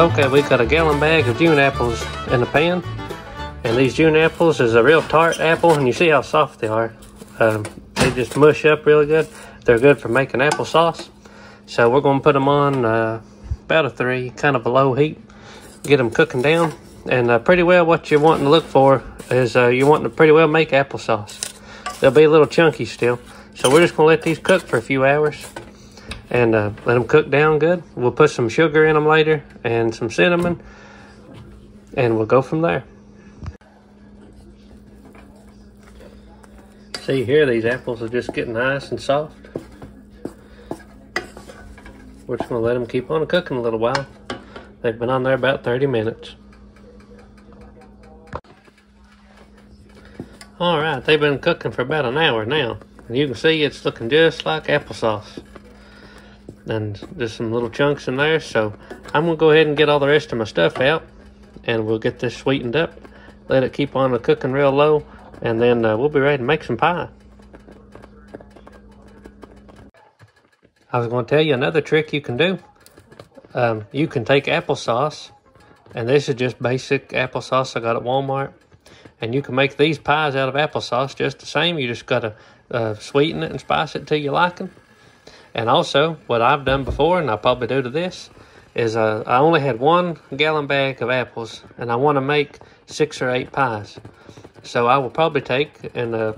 Okay, we got a gallon bag of June apples in the pan. And these June apples is a real tart apple, and you see how soft they are. Um, they just mush up really good. They're good for making applesauce. So we're gonna put them on uh, about a three, kind of a low heat. Get them cooking down. And uh, pretty well what you're wanting to look for is uh, you're wanting to pretty well make applesauce. They'll be a little chunky still. So we're just gonna let these cook for a few hours and uh, let them cook down good. We'll put some sugar in them later and some cinnamon, and we'll go from there. See here, these apples are just getting nice and soft. We're just gonna let them keep on cooking a little while. They've been on there about 30 minutes. All right, they've been cooking for about an hour now. And you can see it's looking just like applesauce and there's some little chunks in there so I'm gonna go ahead and get all the rest of my stuff out and we'll get this sweetened up let it keep on cooking real low and then uh, we'll be ready to make some pie. I was going to tell you another trick you can do. Um, you can take applesauce and this is just basic applesauce I got at Walmart and you can make these pies out of applesauce just the same. You just got to uh, sweeten it and spice it to your liking and also, what I've done before, and I'll probably do to this, is uh, I only had one gallon bag of apples, and I want to make six or eight pies. So I will probably take and uh,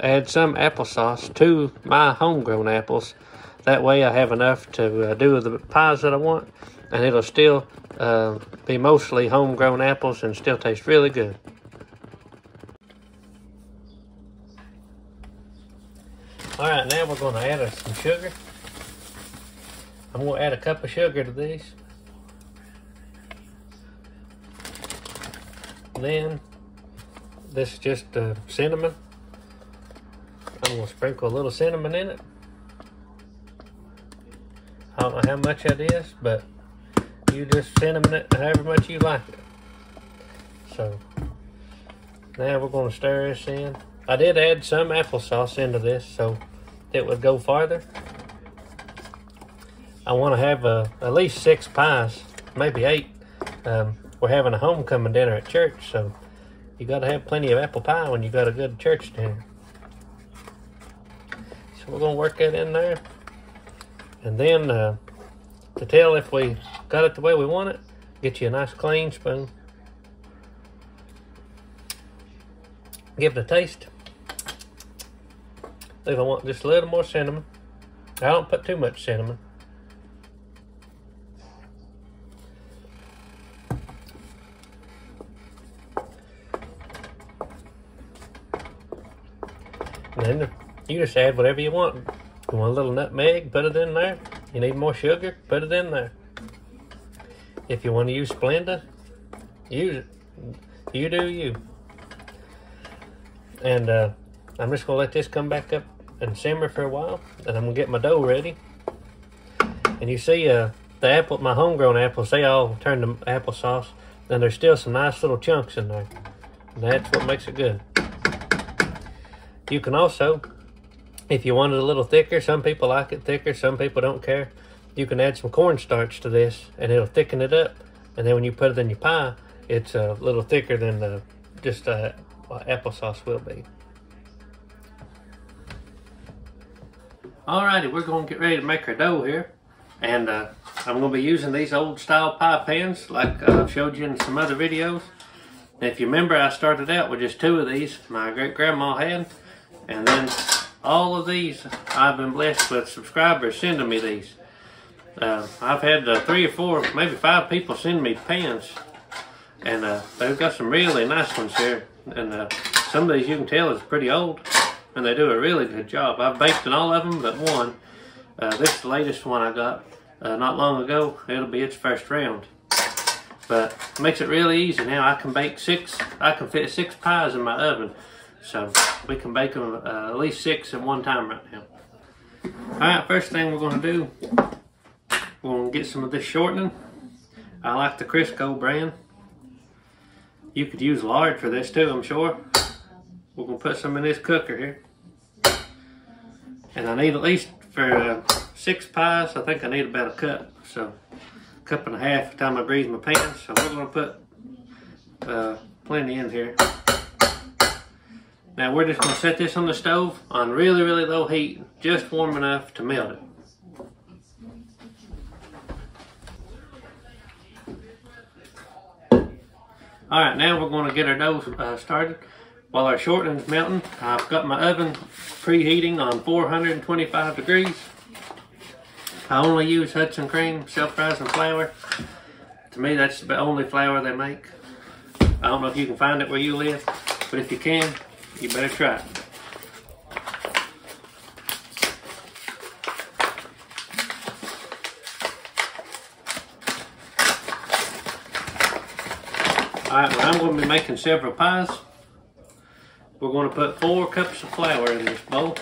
add some applesauce to my homegrown apples. That way I have enough to uh, do the pies that I want, and it'll still uh, be mostly homegrown apples and still taste really good. All right, now we're going to add some sugar. I'm to add a cup of sugar to these. Then, this is just uh, cinnamon. I'm to sprinkle a little cinnamon in it. I don't know how much that is, but you just cinnamon it however much you like it. So, now we're going to stir this in. I did add some applesauce into this, so it would go farther. I want to have uh, at least six pies, maybe eight. Um, we're having a homecoming dinner at church, so you got to have plenty of apple pie when you got a good church dinner. So we're going to work that in there. And then uh, to tell if we got it the way we want it, get you a nice clean spoon. Give it a taste. If I want just a little more cinnamon. I don't put too much cinnamon. And then you just add whatever you want. You want a little nutmeg, put it in there. You need more sugar, put it in there. If you want to use Splenda, use it. You do you. And uh, I'm just to let this come back up and simmer for a while. And I'm to get my dough ready. And you see uh, the apple, my homegrown apples, they all turn to applesauce. And there's still some nice little chunks in there. And that's what makes it good. You can also, if you want it a little thicker, some people like it thicker, some people don't care. You can add some cornstarch to this and it'll thicken it up. And then when you put it in your pie, it's a little thicker than the, just uh, applesauce will be. Alrighty, we're going to get ready to make our dough here. And uh, I'm going to be using these old style pie pans like I've showed you in some other videos. And if you remember, I started out with just two of these my great grandma had. And then all of these, I've been blessed with subscribers sending me these. Uh, I've had uh, three or four, maybe five people send me pans. And uh, they've got some really nice ones here. And uh, some of these you can tell is pretty old. And they do a really good job. I've baked in all of them but one. Uh, this latest one I got uh, not long ago. It'll be its first round. But it makes it really easy now. I can bake six, I can fit six pies in my oven. So we can bake them uh, at least six at one time right now. Alright, first thing we're to do, we're to get some of this shortening. I like the Crisco brand. You could use lard for this too, I'm sure. We're to put some in this cooker here. And I need at least for uh, six pies, I think I need about a cup. So a cup and a half the time I grease my pans. So we're gonna put uh, plenty in here. Now we're just gonna set this on the stove on really, really low heat, just warm enough to melt it. All right, now we're going to get our dough uh, started. While our shortening's melting, I've got my oven preheating on 425 degrees. I only use Hudson cream, self-rising flour. To me, that's the only flour they make. I don't know if you can find it where you live, but if you can, you better try it. Alright, well I'm going to be making several pies. We're going to put four cups of flour in this bowl.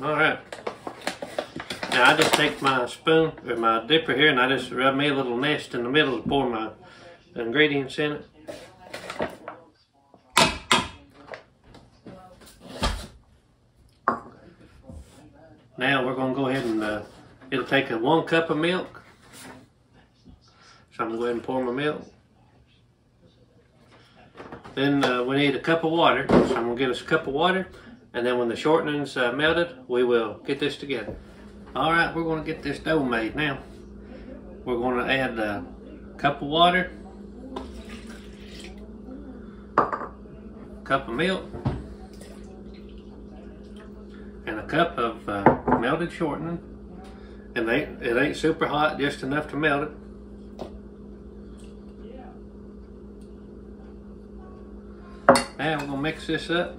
Alright. Now I just take my spoon or my dipper here and I just rub me a little nest in the middle to pour my ingredients in it. Now we're going to go ahead and uh, it'll take a one cup of milk. So I'm going to go ahead and pour my milk. Then uh, we need a cup of water. So I'm going to get us a cup of water. And then when the shortening's uh, melted, we will get this together. All right, we're going to get this dough made now. We're going to add a cup of water, cup of milk, and a cup of uh, melted shortening. And they, it ain't super hot, just enough to melt it. Now we're gonna mix this up.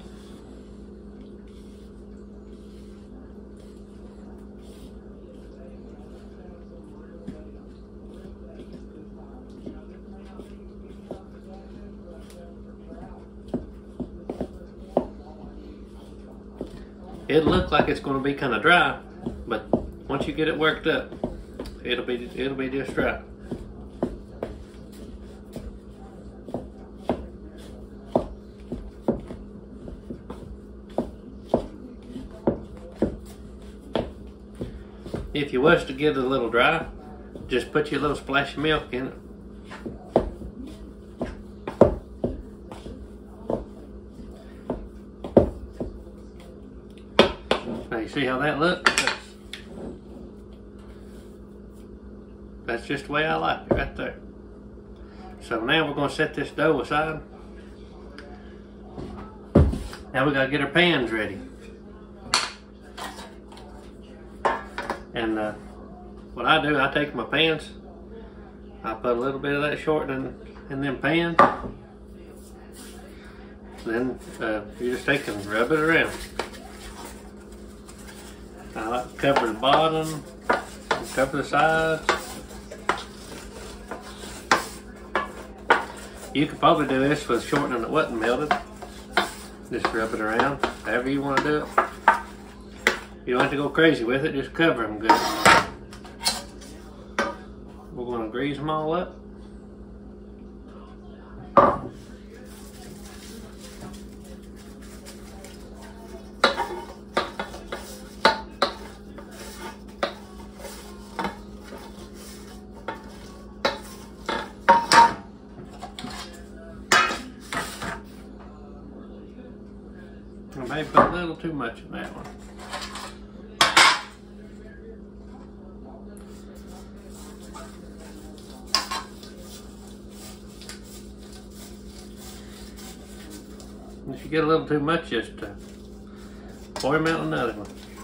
It'll look like it's gonna be kind of dry, but once you get it worked up, it'll be it'll be just right. If you was to get it a little dry, just put your little splash of milk in it. You see how that looks? That's, that's just the way I like it right there. So now we're going to set this dough aside. Now we got to get our pans ready. And uh, what I do, I take my pans, I put a little bit of that shortening in them pans. Then uh, you just take and rub it around. I cover the bottom, cover the sides. You could probably do this with shortening that wasn't melted. Just rub it around, however you want to do it. You don't have to go crazy with it, just cover them good. We're going to grease them all up. I may put a little too much in that one. If you get a little too much, just uh, pour them out another one.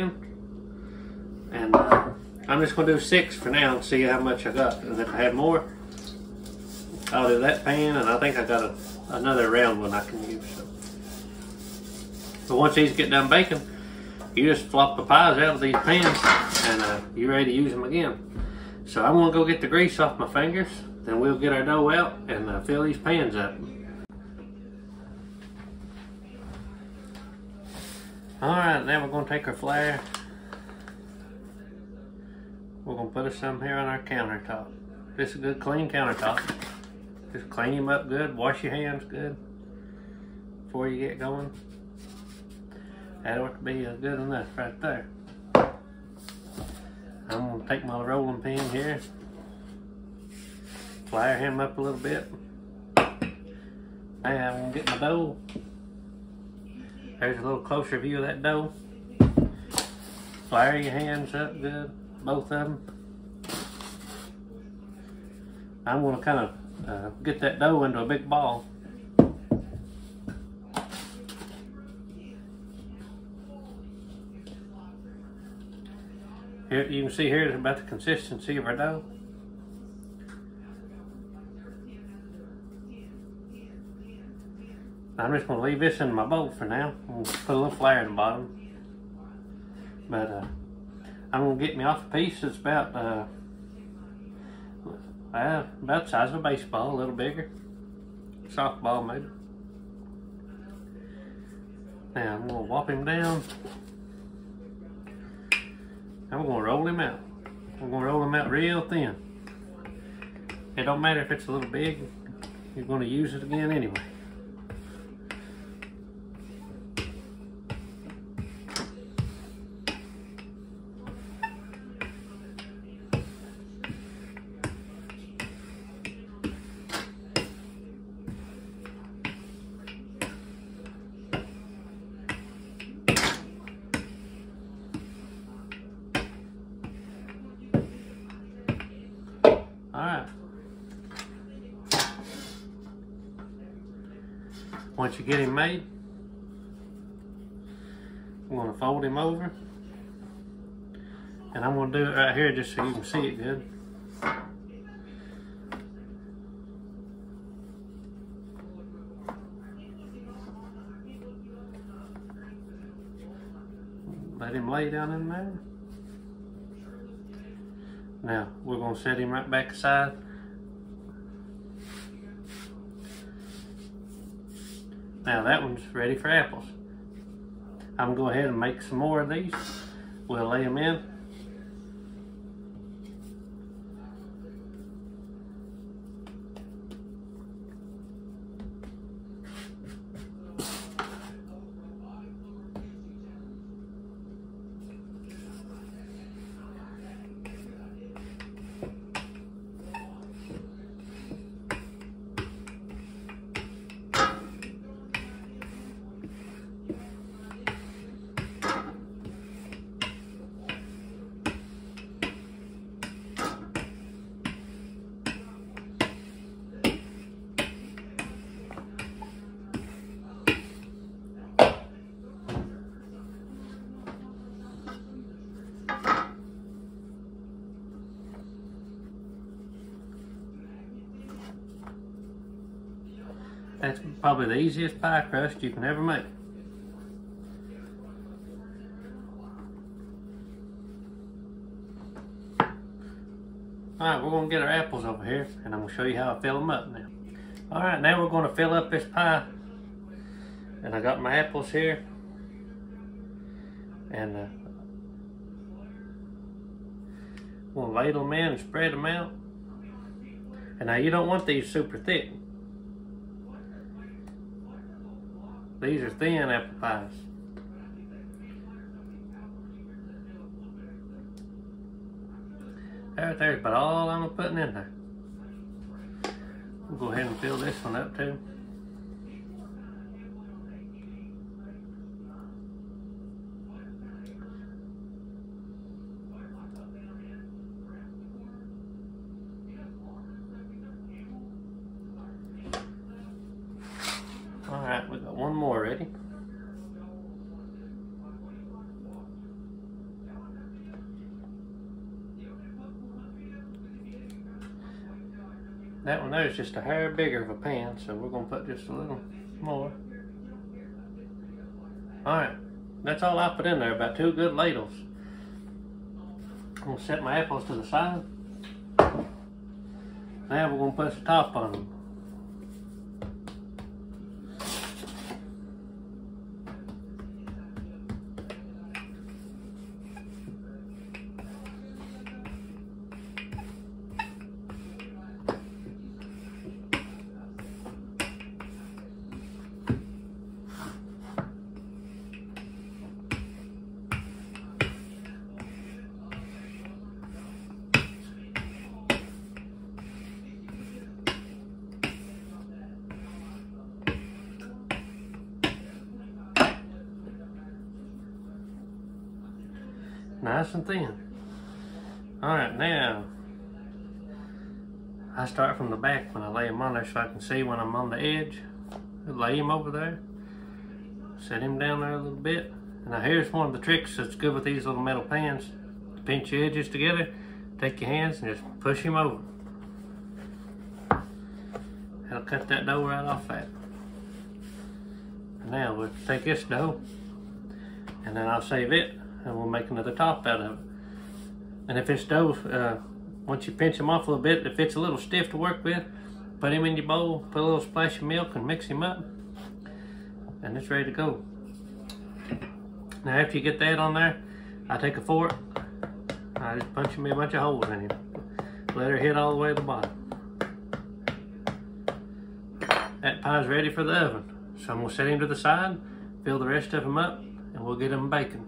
And uh, I'm just going to do six for now and see how much I got. And if I have more, I'll do that pan. And I think I got a, another round one I can use. So. But once these get done baking, you just flop the pies out of these pans and uh, you're ready to use them again. So I'm gonna go get the grease off my fingers, then we'll get our dough out and uh, fill these pans up. All right, now we're gonna take our flour. We're gonna put some here on our countertop. This is a good clean countertop. Just clean them up good, wash your hands good before you get going. That ought to be good enough right there. I'm gonna take my rolling pin here, flour him up a little bit. Now I'm gonna get my dough. There's a little closer view of that dough. Flour your hands up good, both of them. I'm gonna kind of uh, get that dough into a big ball. Here, you can see here is about the consistency of our dough. I'm just to leave this in my bowl for now. I'm put a little flour in the bottom. But uh, I'm to get me off a piece that's about uh, uh, about the size of a baseball, a little bigger. Softball maybe. Now I'm to whop him down. And we're gonna roll him out. We're gonna roll him out real thin. It don't matter if it's a little big, you're gonna use it again anyway. Alright. Once you get him made, I'm to fold him over. And I'm to do it right here just so you can see it good. Let him lay down in there. Now, we're going to set him right back aside. Now that one's ready for apples. I'm going to go ahead and make some more of these. We'll lay them in. That's probably the easiest pie crust you can ever make. Alright, we're going to get our apples over here and I'm going to show you how I fill them up now. Alright, now we're going to fill up this pie. And I got my apples here. And uh, I'm going to ladle them in and spread them out. And now you don't want these super thick. These are thin apple pies. There, there's about all I'm putting in there. We'll go ahead and fill this one up too. All right, we got one more ready. That one there is just a hair bigger of a pan, so we're gonna put just a little more. All right, that's all I put in there, about two good ladles. I'm gonna set my apples to the side. Now we're gonna put the top on them. Nice and thin. All right, now I start from the back when I lay them on there so I can see when I'm on the edge. Lay him over there. Set him down there a little bit. Now here's one of the tricks that's good with these little metal pans. Pinch your edges together, take your hands and just push him over. That'll cut that dough right off that. Now we'll take this dough and then I'll save it and we'll make another top out of it. And if it's dough, uh, once you pinch them off a little bit, if it's a little stiff to work with, put him in your bowl, put a little splash of milk and mix him up, and it's ready to go. Now after you get that on there, I take a fork, I just punch me a bunch of holes in him. Let her hit all the way to the bottom. That pie's ready for the oven. So I'm gonna set him to the side, fill the rest of them up, and we'll get them baking.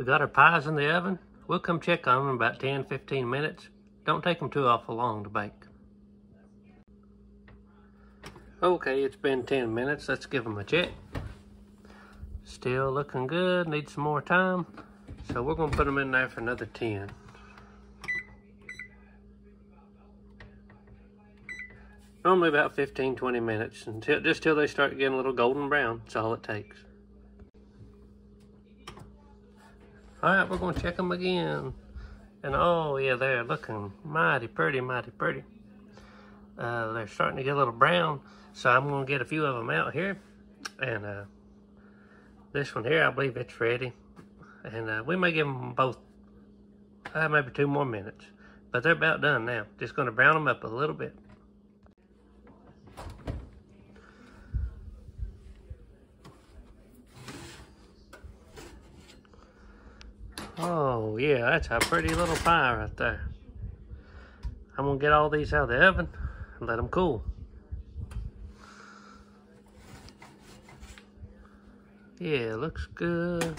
We got our pies in the oven. We'll come check on them in about 10, 15 minutes. Don't take them too awful long to bake. Okay, it's been 10 minutes. Let's give them a check. Still looking good. Need some more time. So we're going to put them in there for another 10. Normally about 15, 20 minutes. until Just till they start getting a little golden brown. That's all it takes. All right, we're gonna check them again. And oh yeah, they're looking mighty pretty, mighty pretty. Uh, they're starting to get a little brown, so I'm gonna get a few of them out here. And uh, this one here, I believe it's ready. And uh, we may give them both uh, maybe two more minutes. But they're about done now. Just gonna brown them up a little bit. Oh, yeah, that's a pretty little pie right there. I'm gonna get all these out of the oven and let them cool. Yeah, looks good.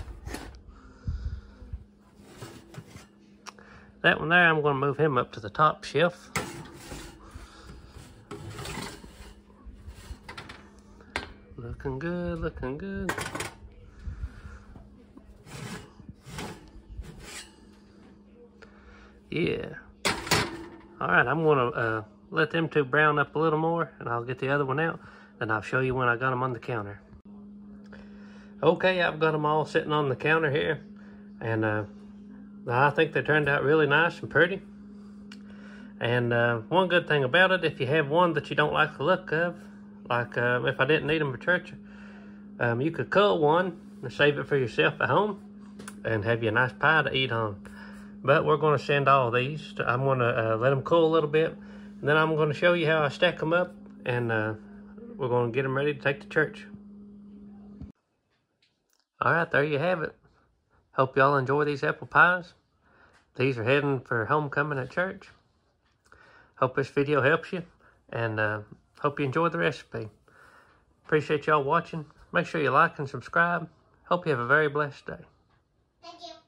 That one there, I'm gonna move him up to the top shelf. Looking good, looking good. Yeah. All right, I'm gonna uh, let them two brown up a little more and I'll get the other one out and I'll show you when I got them on the counter. Okay, I've got them all sitting on the counter here and uh, I think they turned out really nice and pretty. And uh, one good thing about it, if you have one that you don't like the look of, like uh, if I didn't need them for church, um, you could cut one and save it for yourself at home and have you a nice pie to eat on. But we're going to send all these. I'm going to uh, let them cool a little bit. And then I'm going to show you how I stack them up. And uh, we're going to get them ready to take to church. All right, there you have it. Hope y'all enjoy these apple pies. These are heading for homecoming at church. Hope this video helps you. And uh, hope you enjoy the recipe. Appreciate y'all watching. Make sure you like and subscribe. Hope you have a very blessed day. Thank you.